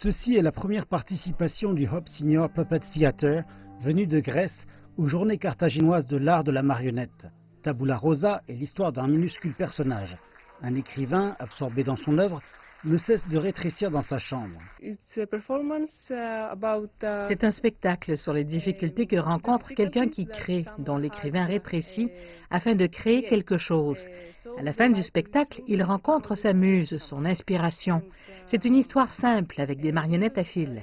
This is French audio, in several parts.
Ceci est la première participation du Hope Senior Puppet Theatre, venu de Grèce, aux Journées carthaginoises de l'art de la marionnette. Tabula Rosa est l'histoire d'un minuscule personnage. Un écrivain, absorbé dans son œuvre, ne cesse de rétrécir dans sa chambre. Uh, C'est un spectacle sur les difficultés que rencontre quelqu'un qui crée, dont l'écrivain rétrécit, afin de créer quelque chose. À la fin du spectacle, il rencontre sa muse, son inspiration. C'est une histoire simple avec des marionnettes à fil.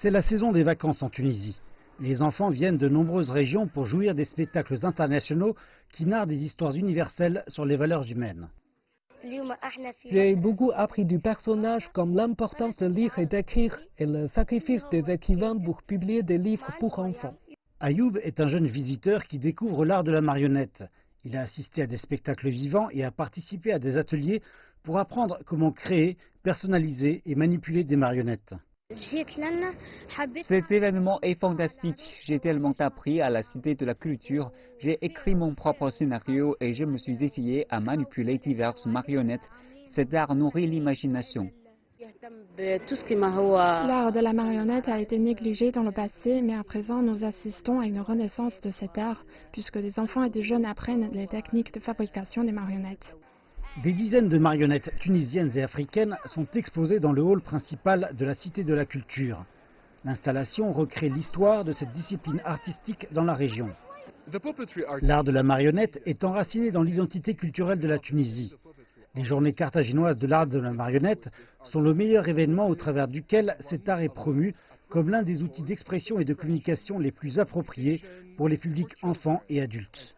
C'est la saison des vacances en Tunisie. Les enfants viennent de nombreuses régions pour jouir des spectacles internationaux qui narrent des histoires universelles sur les valeurs humaines. J'ai beaucoup appris du personnage comme l'importance de lire et d'écrire et le sacrifice des écrivains pour publier des livres pour enfants. Ayoub est un jeune visiteur qui découvre l'art de la marionnette. Il a assisté à des spectacles vivants et a participé à des ateliers pour apprendre comment créer, personnaliser et manipuler des marionnettes. Cet événement est fantastique. J'ai tellement appris à la Cité de la Culture. J'ai écrit mon propre scénario et je me suis essayé à manipuler diverses marionnettes. Cet art nourrit l'imagination. L'art de la marionnette a été négligé dans le passé, mais à présent nous assistons à une renaissance de cet art, puisque des enfants et des jeunes apprennent les techniques de fabrication des marionnettes. Des dizaines de marionnettes tunisiennes et africaines sont exposées dans le hall principal de la Cité de la Culture. L'installation recrée l'histoire de cette discipline artistique dans la région. L'art de la marionnette est enraciné dans l'identité culturelle de la Tunisie. Les journées carthaginoises de l'art de la marionnette sont le meilleur événement au travers duquel cet art est promu comme l'un des outils d'expression et de communication les plus appropriés pour les publics enfants et adultes.